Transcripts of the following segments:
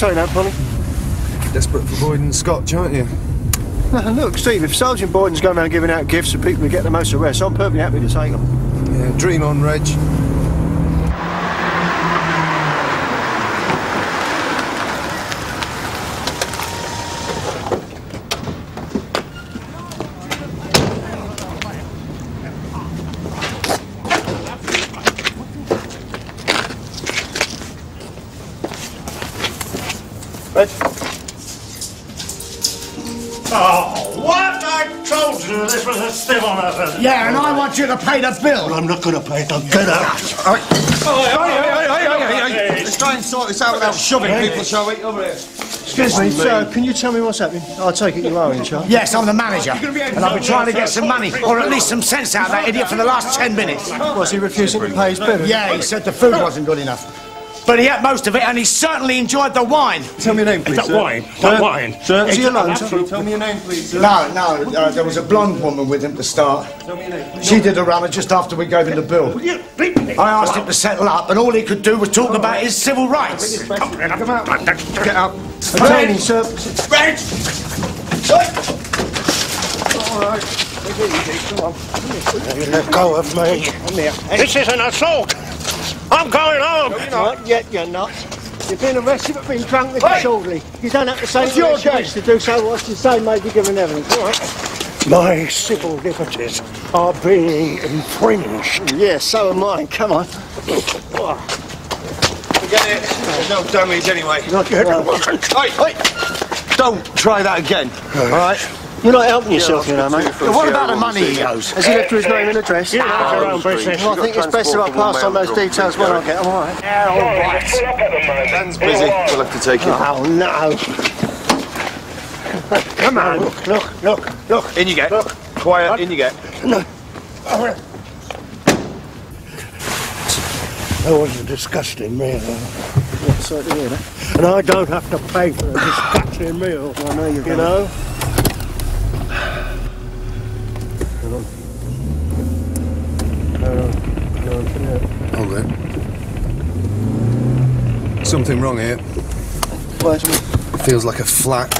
We're that, Polly. Desperate for Boyden Scotch, aren't you? Look, Steve, if Sergeant Boyden's going around giving out gifts to people who get the most arrests, I'm perfectly happy to take them. Yeah, dream on. Reg? Want you to pay the bill. I'm not going to pay it. I'll get out. Let's try and sort this out without shoving people, shall we? Over here. Excuse me, sir, can you tell me what's happening? I take it you are in charge. Yes, I'm the manager. And I've been trying to get some money, or at least some sense out of that idiot for the last ten minutes. Was he refusing to pay his bill? Yeah, he said the food wasn't good enough. But he had most of it, and he certainly enjoyed the wine. Tell me your name, please. That sir. wine. That wine. Sir, is he alone? Tell me your name, please, sir. No, no, uh, there was a blonde woman with him to start. Tell me your name. Please. She did a runner just after we gave him the bill. I asked him to settle up, and all he could do was talk about his civil rights. Get out. Attaining, sir. Let go of me. This is an assault. I'm going home. Not yet, you're not. You've been arrested for being drunk and disorderly. You don't have to say your you're to do so. What's to say, maybe give an evidence, all right? My civil liberties are being infringed. Yeah, so am mine. Come on. Forget it. There's no damage anyway. Not hey. Don't try that again. All right? You're not helping yourself, you know, mate. What about the money he owes? Has he left her his name and address? You have your own business. Well, I think it's best if I pass on those details when I get them, all right? Dan's busy. We'll have to take him. Oh, no. Come on. Look, look, look, look. In you get. Quiet. In you get. That was a disgusting meal. Yeah, sorry to hear that. And I don't have to pay for a disgusting meal. I know you're You know? Hold it. Something wrong here. Where's me? Feels like a flat.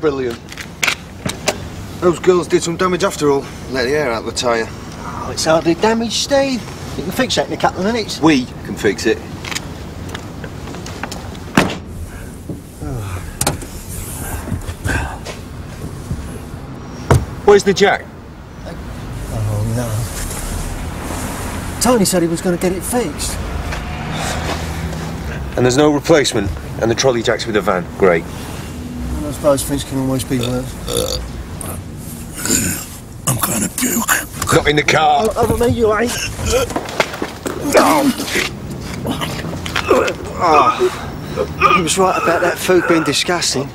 Brilliant. Those girls did some damage after all. Let the air out the tyre. Oh, it's hardly damaged, Steve. You can fix that in a couple of minutes. We can fix it. Where's the jack? Oh, no. Tony said he was going to get it fixed. And there's no replacement. And the trolley jack's with the van. Great. And I suppose things can always be worse. I'm going to puke. Not in the car. Oh, over me, you ain't. Ah. He was right about that food being disgusting.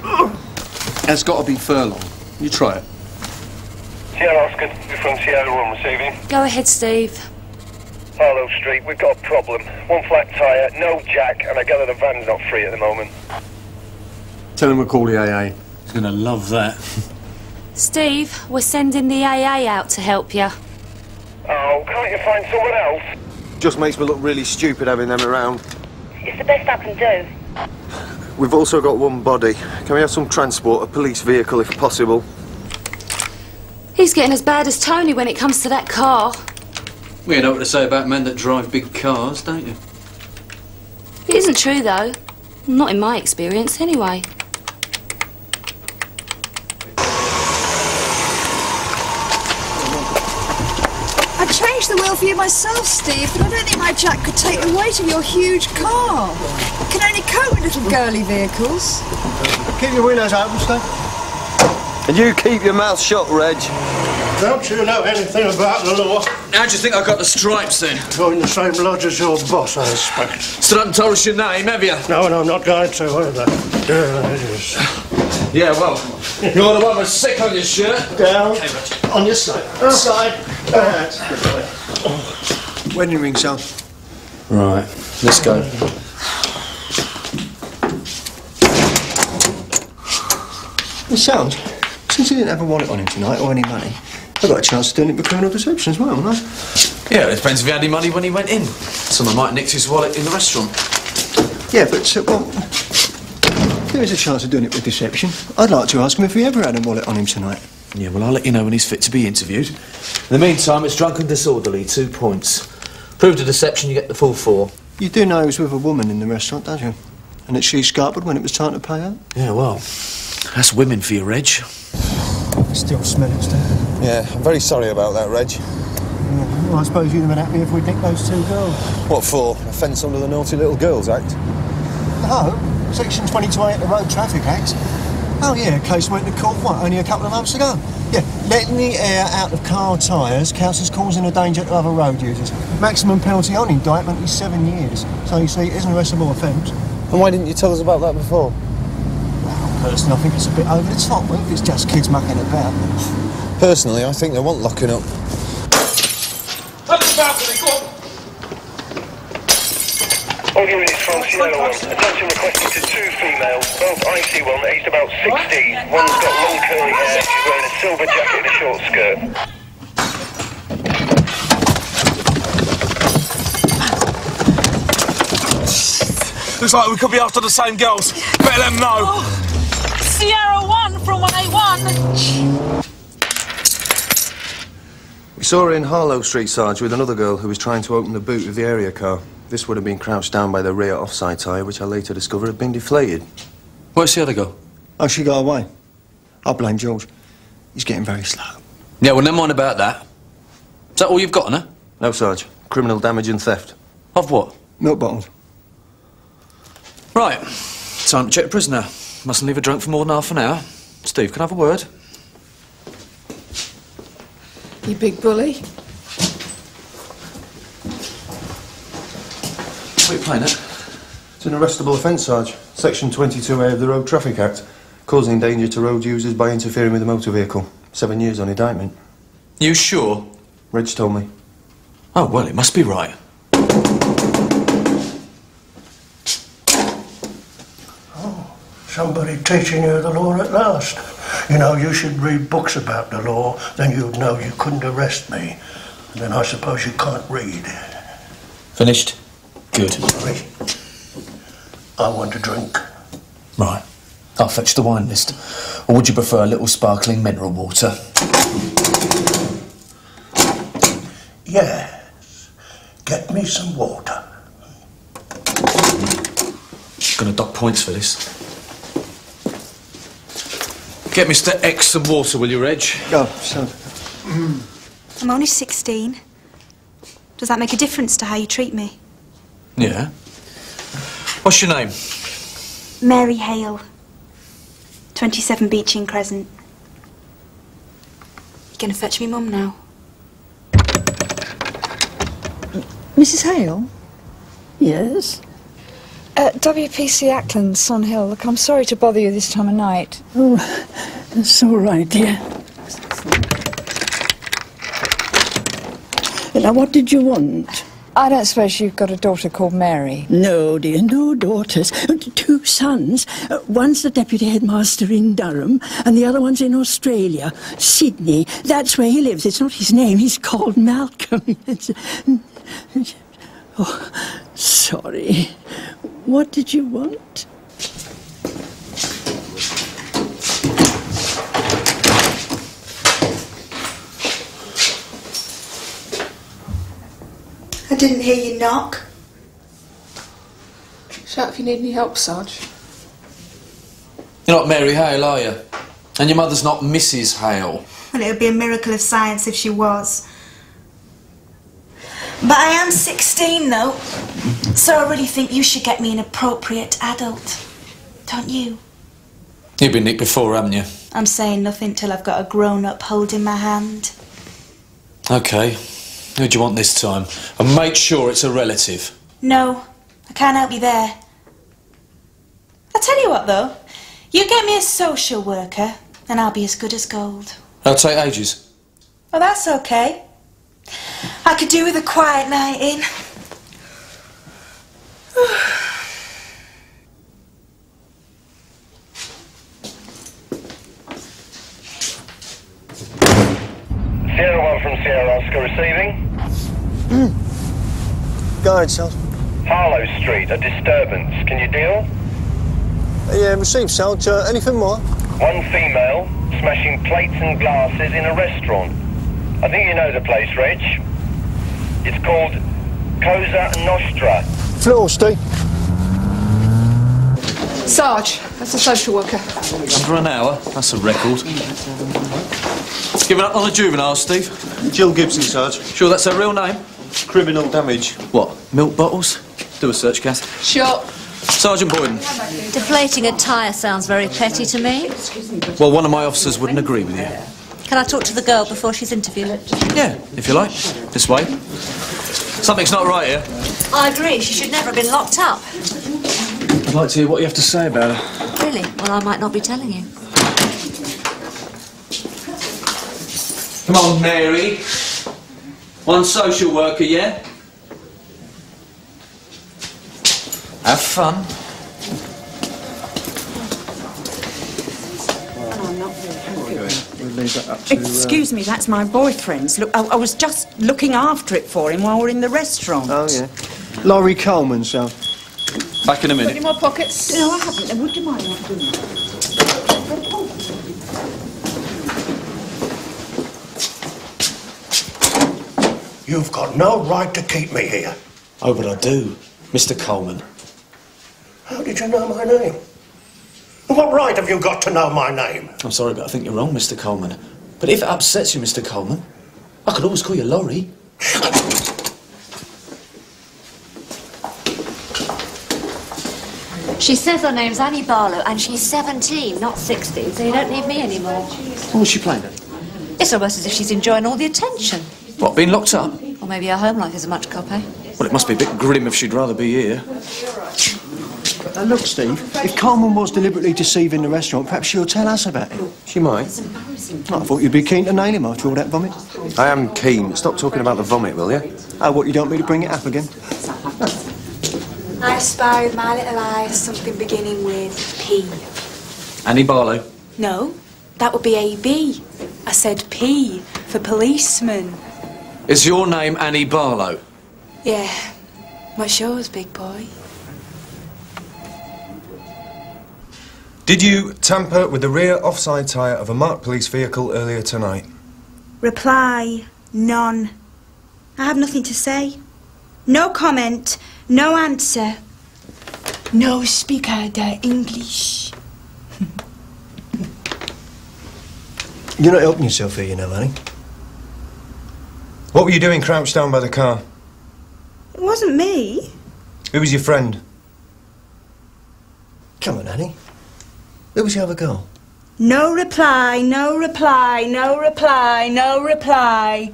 That's got to be furlong. You try it. Sierra Oscar from Sierra 1 receiving. Go ahead, Steve. Harlow Street, we've got a problem. One flat tyre, no jack, and I gather the van's not free at the moment. Tell him we'll call the AA. He's going to love that. Steve, we're sending the AA out to help you. Oh, can't you find someone else? Just makes me look really stupid having them around. It's the best I can do. We've also got one body. Can we have some transport, a police vehicle if possible? He's getting as bad as Tony when it comes to that car. We know what to say about men that drive big cars, don't you? It isn't true, though. Not in my experience, anyway. I changed the wheel for you myself, Steve, but I don't think my jack could take the weight of your huge car. It can only cope with little girly vehicles. Keep your windows open, Steve. And you keep your mouth shut, Reg. Don't you know anything about the law? How do you think I got the stripes then? You're in the same lodge as your boss, I expect. Still haven't told us your name, have you? No, and I'm not going to either. Yeah, it is. Yeah, well, you're the one with sick on your shirt. Down. On your side. Oh. Side. Uh, when you ring, son. Right, let's go. It sounds. Since he didn't have a wallet on him tonight or any money, I got a chance of doing it with criminal deception as well, haven't I? Yeah, it depends if he had any money when he went in. Someone might have nicked his wallet in the restaurant. Yeah, but, uh, well, there is a chance of doing it with deception. I'd like to ask him if he ever had a wallet on him tonight. Yeah, well, I'll let you know when he's fit to be interviewed. In the meantime, it's drunken disorderly, two points. Prove the deception, you get the full four. You do know he was with a woman in the restaurant, don't you? And that she scarpered when it was time to pay out? Yeah, well, that's women for you, Reg. Still smell it, Steve. Yeah, I'm very sorry about that, Reg. Well, I suppose you'd have been happy if we'd nicked those two girls. What for? Offence under the Naughty Little Girls Act? No, Section 22A of the Road Traffic Act. Oh, yeah, a case went to court, what, only a couple of months ago? Yeah, letting the air out of car tyres counts as causing a danger to other road users. Maximum penalty on indictment is seven years. So you see, it is an arrestable offence. And why didn't you tell us about that before? Personally, I think it's a bit over the top if it's just kids mucking about. Personally, I think they want locking up. All units from Sierra 1. Attention requested to two females, both IC1, aged about 60. One's got long curly hair, she's wearing a silver jacket and a short skirt. Looks like we could be after the same girls. Better let them know. Sierra 1 from 181. We saw her in Harlow Street, Sarge, with another girl who was trying to open the boot of the area car. This would have been crouched down by the rear offside tyre, which I later discovered had been deflated. Where's the other girl? Oh, she got away. I blame George. He's getting very slow. Yeah, well, never mind about that. Is that all you've got on her? No, Sarge. Criminal damage and theft. Of what? Milk bottles. Right. Time to check the prisoner. Mustn't leave her drunk for more than half an hour. Steve, can I have a word? You big bully. What are you playing at? It's an arrestable offence, Sarge. Section 22A of the Road Traffic Act. Causing danger to road users by interfering with a motor vehicle. Seven years on indictment. You sure? Reg told me. Oh, well, it must be right. Somebody teaching you the law at last. You know, you should read books about the law, then you'd know you couldn't arrest me. And then I suppose you can't read. Finished? Good. I want a drink. Right. I'll fetch the wine list. Or would you prefer a little sparkling mineral water? Yes. Get me some water. Gonna dock points for this. Get Mr. X some water, will you, Reg? Go, son. I'm only 16. Does that make a difference to how you treat me? Yeah. What's your name? Mary Hale. 27 Beeching Crescent. You gonna fetch me mum now? Mrs. Hale? Yes? Uh, WPC Ackland, Sun Hill. Look, I'm sorry to bother you this time of night. Oh, that's all right, dear. Now, what did you want? I don't suppose you've got a daughter called Mary. No, dear, no daughters. Two sons. Uh, One's the deputy headmaster in Durham, and the other one's in Australia, Sydney. That's where he lives. It's not his name. He's called Malcolm. Oh, sorry. What did you want? I didn't hear you knock. Shout if you need any help, Sarge. You're not Mary Hale, are you? And your mother's not Mrs. Hale. Well, it would be a miracle of science if she was. But I am 16, though. So I really think you should get me an appropriate adult. Don't you? You've been nicked before, haven't you? I'm saying nothing till I've got a grown up holding my hand. Okay. Who do you want this time? And make sure it's a relative. No, I can't help you there. I'll tell you what, though. You get me a social worker, and I'll be as good as gold. That'll take ages. Well, that's okay. I could do with a quiet night in. Sierra 1 from Sierra Oscar receiving. Mm. Go ahead, Sal. Harlow Street, a disturbance. Can you deal? Yeah, received, Sal. Uh, anything more? One female smashing plates and glasses in a restaurant. I think you know the place, Reg. It's called Cosa Nostra. Floor, Steve. Sarge, that's a social worker. Under an hour? That's a record. Giving up on the juvenile, Steve? Gill Gibson, Sarge. Sure that's her real name? Criminal damage. What, milk bottles? Do a search, Kath. Sure. Sergeant Boyden. Deflating a tyre sounds very petty to me. Well, one of my officers wouldn't agree with you. Can I talk to the girl before she's interviewed? Yeah, if you like. This way. Something's not right here. I agree. She should never have been locked up. I'd like to hear what you have to say about her. Really? Well, I might not be telling you. Come on, Mary. One social worker, yeah? Have fun. Excuse me, that's my boyfriend's. Look, I, I was just looking after it for him while we're in the restaurant. Oh, yeah. Laurie Coleman, so... Back in a Got minute. any more pockets? No, I haven't. Would you mind not doing that? You've got no right to keep me here. Oh, but I do, Mr. Coleman. How did you know my name? What right have you got to know my name? I'm sorry, but I think you're wrong, Mr. Coleman. But if it upsets you, Mr. Coleman, I could always call you Laurie. She says her name's Annie Barlow and she's 17, not 16, so you don't need me anymore. What was she playing at? It's almost as if she's enjoying all the attention. What, being locked up? Or maybe her home life isn't much copy. Well, it must be a bit grim if she'd rather be here. Uh, look, Steve, if Coleman was deliberately deceiving the restaurant, perhaps she'll tell us about it. She might. I thought you'd be keen to nail him after all that vomit. I am keen. Stop talking about the vomit, will you? Oh, what, you don't want me to bring it up again? I spy with my little eyes something beginning with P. Annie Barlow. No, that would be AB. I said P for policeman. Is your name Annie Barlow? Yeah. What's yours, big boy? Did you tamper with the rear offside tyre of a marked police vehicle earlier tonight? Reply, none. I have nothing to say. No comment, no answer. No speaker the English. You're not helping yourself here, you know, honey. What were you doing crouched down by the car? It wasn't me. Who was your friend? Come on, Annie. Who was the other girl? No reply, no reply, no reply, no reply.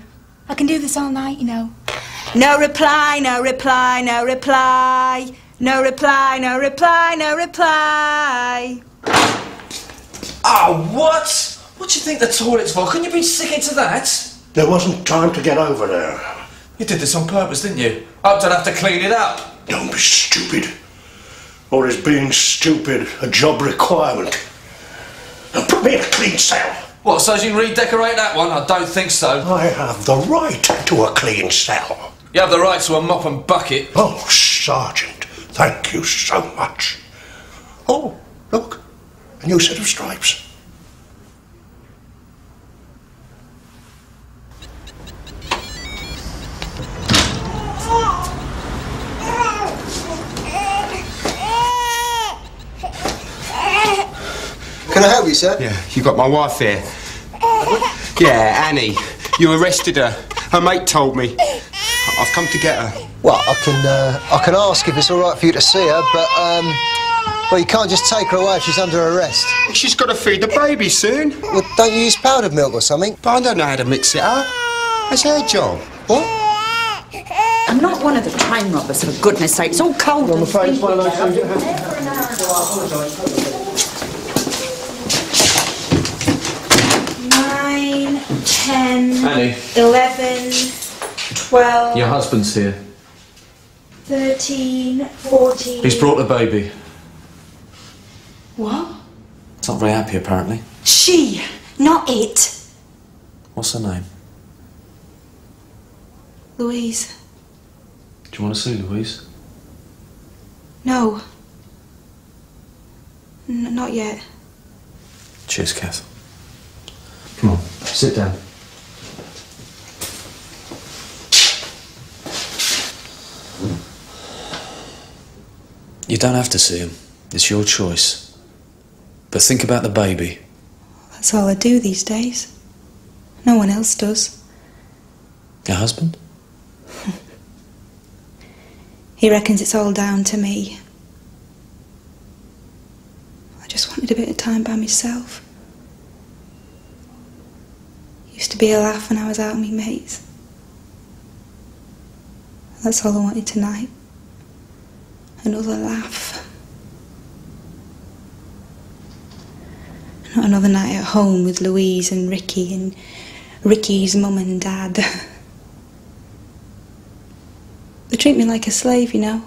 I can do this all night, you know. No reply, no reply, no reply. No reply, no reply, no reply. Oh, what? What do you think the toilet's for? Couldn't you be sticking to that? There wasn't time to get over there. You did this on purpose, didn't you? Hoped I'd have to clean it up. Don't be stupid. Or is being stupid a job requirement? Now put me in a clean cell. What, so you can redecorate that one? I don't think so. I have the right to a clean cell. You have the right to a mop and bucket. Oh, Sergeant, thank you so much. Oh, look, a new set of stripes. Can I help you, sir? Yeah, you got my wife here. yeah, Annie. You arrested her. Her mate told me. I've come to get her. Well, I can, uh, I can ask if it's all right for you to see her, but, um, well, you can't just take her away if she's under arrest. She's got to feed the baby soon. Well, don't you use powdered milk or something? But I don't know how to mix it up. That's her job. What? I'm not one of the train robbers, for goodness sake. It's all cold. I'm afraid it's. 10, Annie. 11, 12. Your husband's here. 13, 14. He's brought the baby. What? It's not very happy, apparently. She, not it. What's her name? Louise. Do you want to see Louise? No. N not yet. Cheers, Kath. Come on, sit down. You don't have to see him. It's your choice. But think about the baby. That's all I do these days. No one else does. Your husband? He reckons it's all down to me. I just wanted a bit of time by myself. Used to be a laugh when I was out with me mates. That's all I wanted tonight. Another laugh. Not another night at home with Louise and Ricky and Ricky's mum and dad. They treat me like a slave, you know.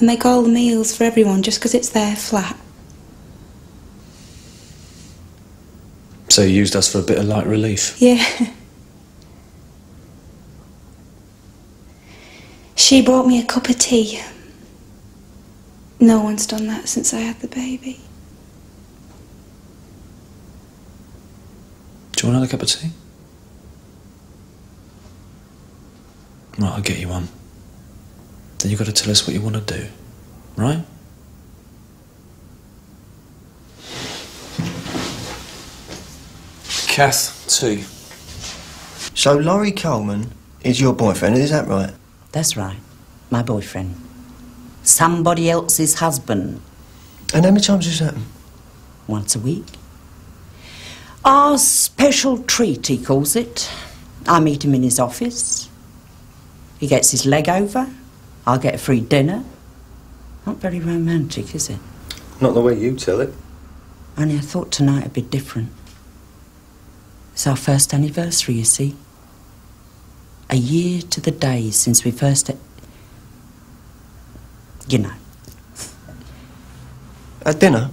I make all the meals for everyone just 'cause it's their flat. So you used us for a bit of light relief. Yeah. She brought me a cup of tea. No one's done that since I had the baby. Do you want another cup of tea? Right, I'll get you one. Then you've got to tell us what you want to do, right? Kath, tea. So Laurie Coleman is your boyfriend, is that right? That's right. My boyfriend. Somebody else's husband. And how many times has this happened? Once a week. Our special treat, he calls it. I meet him in his office. He gets his leg over. I'll get a free dinner. Not very romantic, is it? Not the way you tell it. Only I thought tonight would be different. It's our first anniversary, you see. A year to the day since we first. You know. At dinner?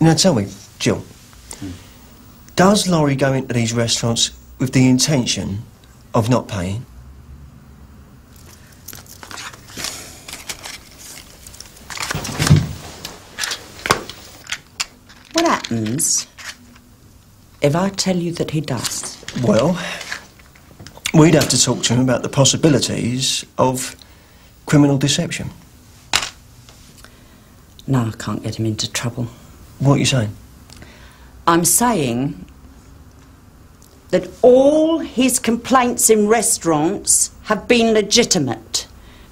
Now tell me, Gill, does Laurie go into these restaurants with the intention of not paying? What happens if I tell you that he does? Well, we'd have to talk to him about the possibilities of criminal deception. No, I can't get him into trouble. What are you saying? I'm saying that all his complaints in restaurants have been legitimate.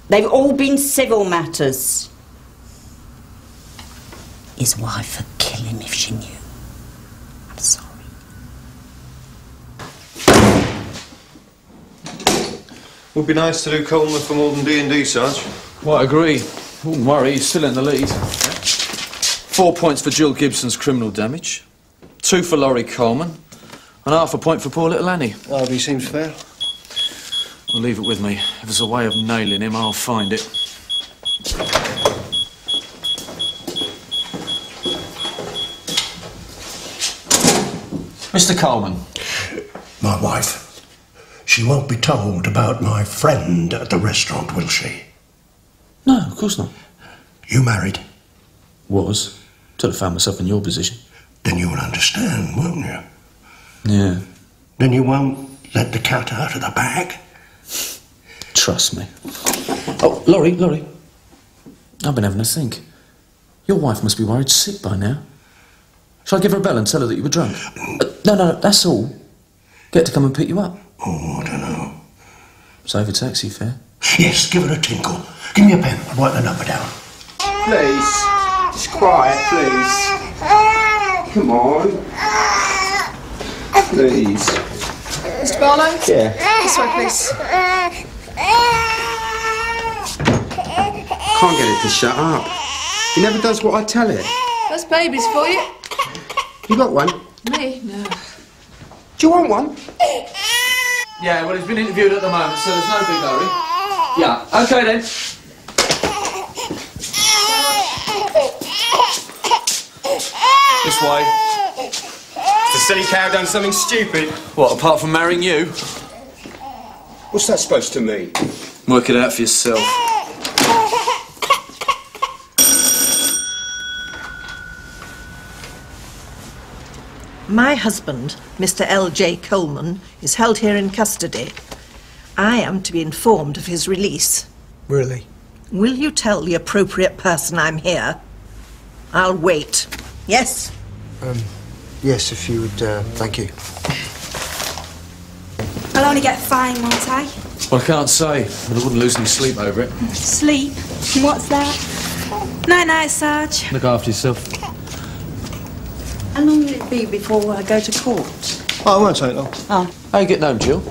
They've all been civil matters. His wife would kill him if she knew. I'm sorry. Would be nice to do Coleman for more than D&D, Sarge. Quite agree. Wouldn't worry, he's still in the lead. Four points for Gill Gibson's criminal damage, two for Laurie Coleman, and half a point for poor little Annie. Hardly seems fair. Well, leave it with me. If there's a way of nailing him, I'll find it. Mr. Coleman. My wife. She won't be told about my friend at the restaurant, will she? No, of course not. You married? Was. Till I found myself in your position. Then you will understand, won't you? Yeah. Then you won't let the cat out of the bag? Trust me. Oh, Laurie, Laurie. I've been having a think. Your wife must be worried sick by now. Shall I give her a bell and tell her that you were drunk? Uh, no, no, no, that's all. Get to come and pick you up. Oh, I don't know. Save a taxi fare. Yes, give her a tinkle. Give me a pen. I'll write the number down. Please. Just quiet, please. Come on. Please. Mr. Barlow? Yeah. This way, please. Can't get it to shut up. He never does what I tell it. That's babies for you. You got one? Me? No. Do you want one? Yeah, well, he's been interviewed at the moment, so there's no big hurry. Yeah, okay then. This way. The silly cow done something stupid? What, apart from marrying you? What's that supposed to mean? Work it out for yourself. My husband, Mr. L.J. Coleman, is held here in custody. I am to be informed of his release. Really? Will you tell the appropriate person I'm here? I'll wait. Yes? Um, yes, if you would, uh, thank you. I'll only get fined, won't I? Well, I can't say, but I wouldn't lose any sleep over it. Sleep? What's that? Night night, Sarge. Look after yourself. How long will it be before I go to court? Oh, it won't take long. Oh, How you getting home, Gill?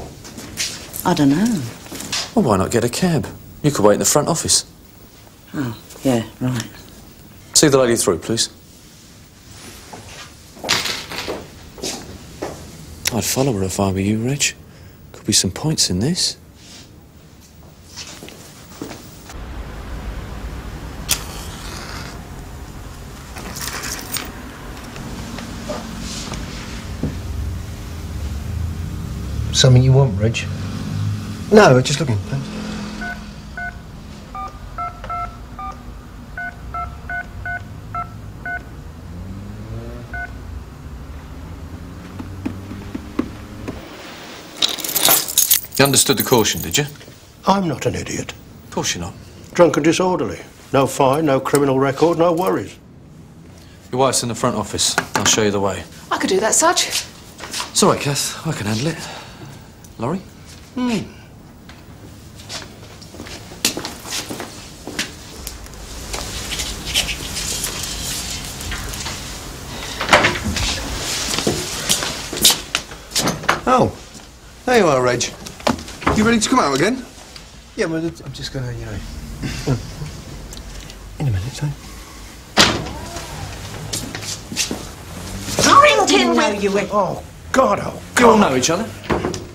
I don't know. Well, why not get a cab? You could wait in the front office. Oh, yeah, right. See the lady through, please. I'd follow her if I were you, Reg. Could be some points in this. Something you want, Reg? No, just looking. Thanks. You understood the caution, did you? I'm not an idiot. Of course you're not. Drunk and disorderly. No fine, no criminal record, no worries. Your wife's in the front office. I'll show you the way. I could do that, Sarge. It's all right, Kath. I can handle it. Laurie? Hmm. Oh, there you are, Reg. You ready to come out again? Yeah, well, I'm just gonna, you know. In a minute, so. Torrington, know you were... Oh, God, oh, You all know each other?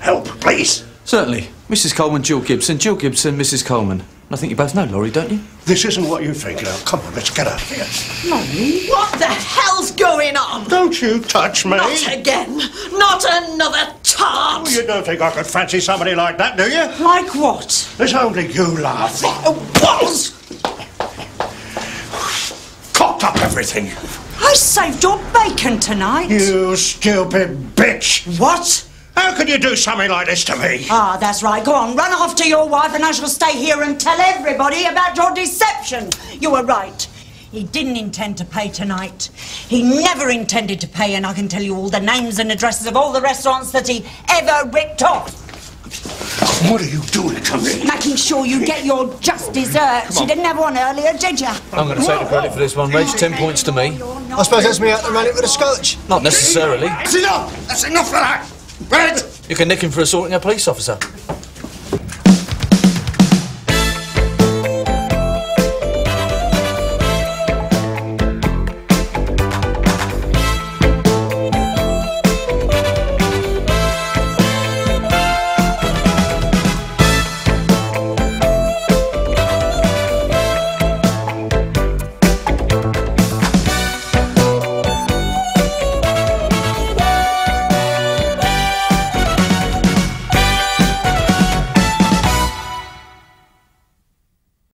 Help, please. Certainly. Mrs. Coleman, Gill Gibson. Gill Gibson, Mrs. Coleman. I think you both know Laurie, don't you? This isn't what you think now. Come on, let's get out of here. Laurie, what the hell's going on? Don't you touch me. Not again. Not another tart. Oh, you don't think I could fancy somebody like that, do you? Like what? There's only you laughing. What? Oh, Cocked up everything. I saved your bacon tonight. You stupid bitch. What? How could you do something like this to me? Ah, that's right. Go on, run off to your wife, and I shall stay here and tell everybody about your deception. You were right. He didn't intend to pay tonight. He never intended to pay, and I can tell you all the names and addresses of all the restaurants that he ever ripped off. What are you doing to me? Making sure you get your just desserts. You didn't have one earlier, did you? I'm going to take the credit for this one, Reg. Ten points to me. I suppose that's me out to run it with a scotch. Not necessarily. That's enough. That's enough for that. You can nick him for assaulting a police officer.